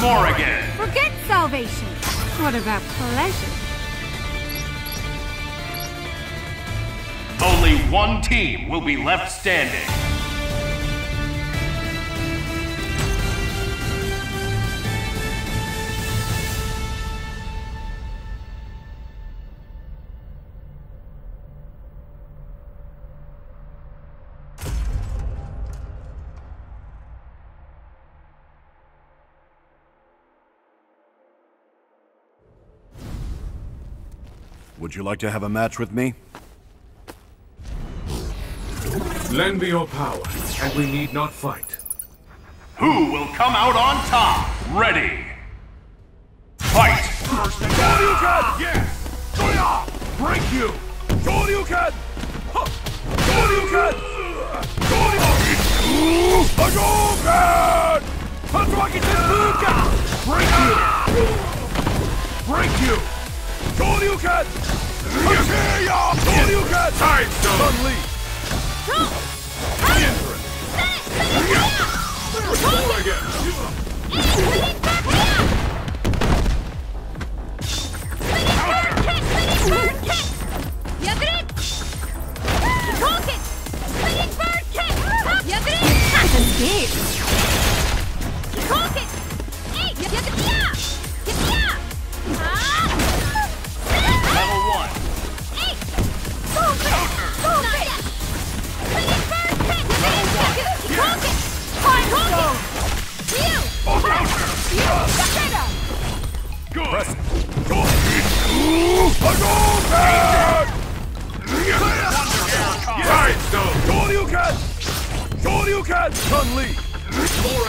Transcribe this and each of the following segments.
Morrigan! Forget salvation. What about pleasure? Only one team will be left standing. Would you like to have a match with me? Lend me your power, and we need not fight. Who will come out on top? Ready! Fight! Shoryuken! Yeah! Soya! Break you! Shoryuken! Ha! Shoryuken! Shoryuken! Hadouken! Tatsumaki Senpukyaku! Break you! Break you! Shoryuken! Hakeya! Shoryuken! Side stone! Chun Li! Roll again! Level Hadouken! Side stone! Shoryuken! Shoryuken! Chun Li! More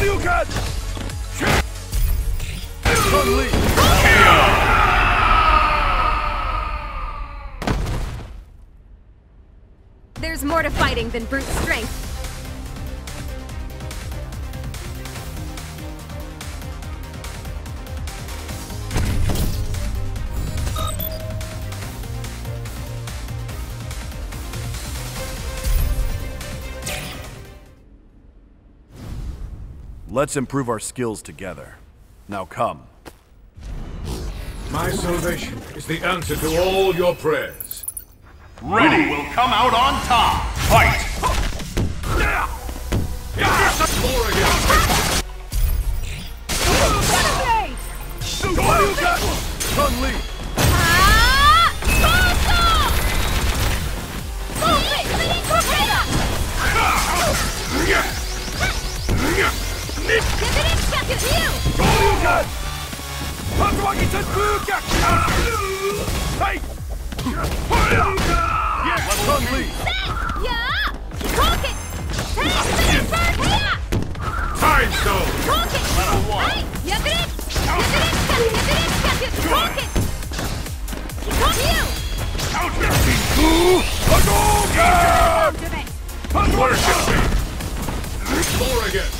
Shoryuken! Chun Li! There's more to fighting than brute strength. Let's improve our skills together. Now come. My salvation is the answer to all your prayers. Ready will come out on top. Fight. More again! Chun Li! Worship me! Morrigan!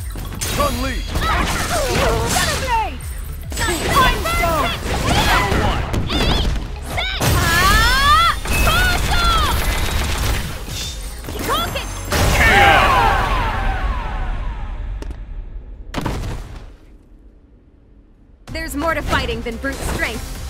Chun Li! There's more to fighting than brute strength.